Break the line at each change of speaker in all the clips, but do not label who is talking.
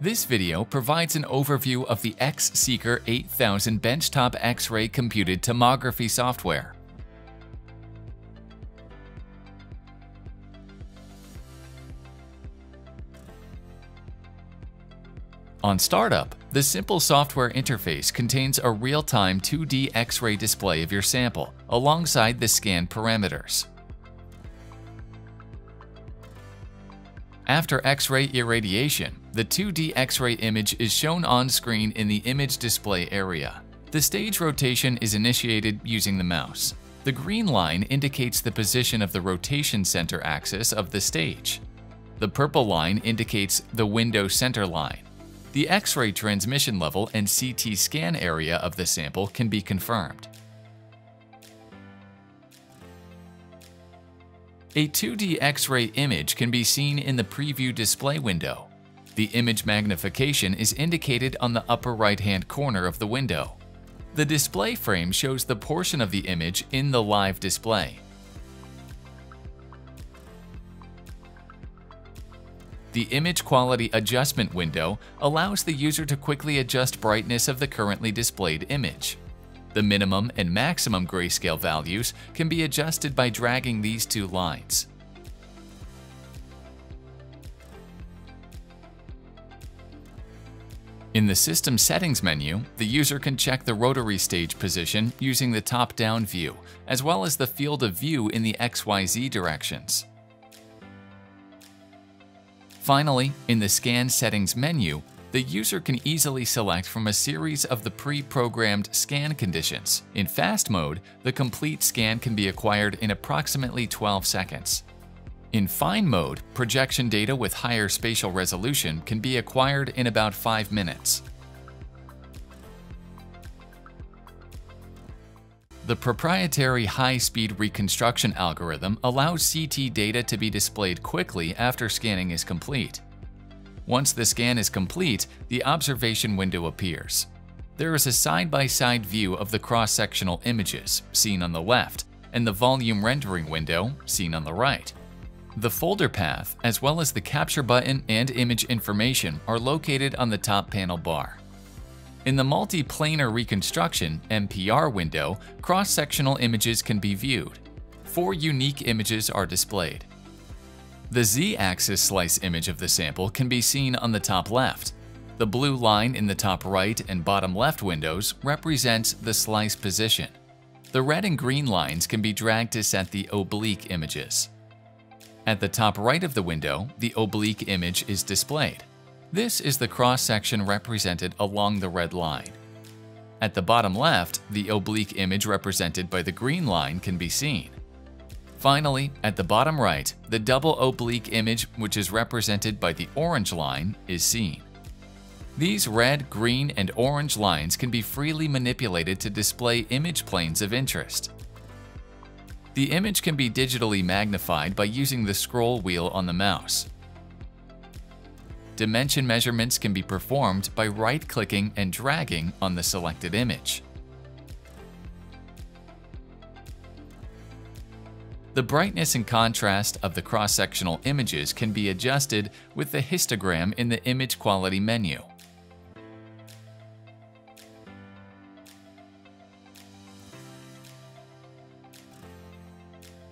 This video provides an overview of the XSeeker 8000 benchtop X-ray computed tomography software. On startup, the simple software interface contains a real-time 2D X-ray display of your sample, alongside the scan parameters. After X-ray irradiation, the 2D X-ray image is shown on screen in the image display area. The stage rotation is initiated using the mouse. The green line indicates the position of the rotation center axis of the stage. The purple line indicates the window center line. The X-ray transmission level and CT scan area of the sample can be confirmed. A 2D X-ray image can be seen in the preview display window. The image magnification is indicated on the upper right-hand corner of the window. The display frame shows the portion of the image in the live display. The Image Quality Adjustment window allows the user to quickly adjust brightness of the currently displayed image. The minimum and maximum grayscale values can be adjusted by dragging these two lines. In the System Settings menu, the user can check the rotary stage position using the top-down view, as well as the field of view in the XYZ directions. Finally, in the Scan Settings menu, the user can easily select from a series of the pre-programmed scan conditions. In fast mode, the complete scan can be acquired in approximately 12 seconds. In fine mode, projection data with higher spatial resolution can be acquired in about 5 minutes. The proprietary high-speed reconstruction algorithm allows CT data to be displayed quickly after scanning is complete. Once the scan is complete, the observation window appears. There is a side-by-side -side view of the cross-sectional images, seen on the left, and the volume rendering window, seen on the right. The folder path, as well as the capture button and image information are located on the top panel bar. In the Multi-Planar Reconstruction MPR window, cross-sectional images can be viewed. Four unique images are displayed. The z-axis slice image of the sample can be seen on the top left. The blue line in the top right and bottom left windows represents the slice position. The red and green lines can be dragged to set the oblique images. At the top right of the window, the oblique image is displayed. This is the cross-section represented along the red line. At the bottom left, the oblique image represented by the green line can be seen. Finally, at the bottom right, the double oblique image which is represented by the orange line is seen. These red, green, and orange lines can be freely manipulated to display image planes of interest. The image can be digitally magnified by using the scroll wheel on the mouse. Dimension measurements can be performed by right-clicking and dragging on the selected image. The brightness and contrast of the cross-sectional images can be adjusted with the histogram in the Image Quality menu.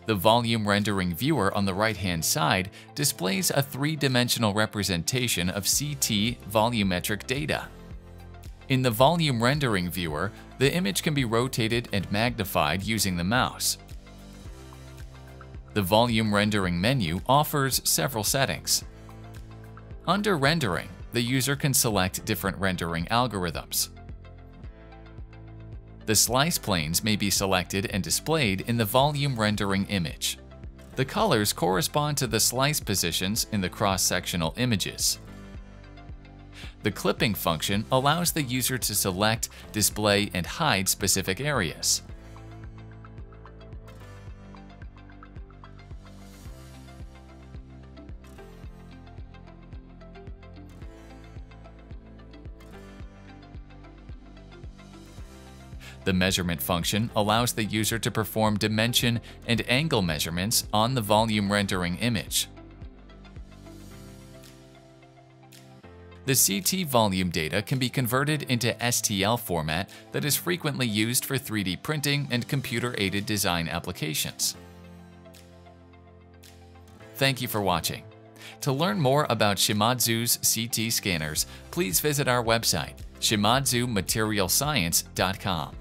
The volume rendering viewer on the right-hand side displays a three-dimensional representation of CT volumetric data. In the volume rendering viewer, the image can be rotated and magnified using the mouse. The volume rendering menu offers several settings. Under rendering, the user can select different rendering algorithms. The slice planes may be selected and displayed in the volume rendering image. The colors correspond to the slice positions in the cross-sectional images. The clipping function allows the user to select, display, and hide specific areas. The measurement function allows the user to perform dimension and angle measurements on the volume rendering image. The CT volume data can be converted into STL format that is frequently used for 3D printing and computer-aided design applications. Thank you for watching. To learn more about Shimadzu's CT scanners, please visit our website, shimadzumaterialscience.com.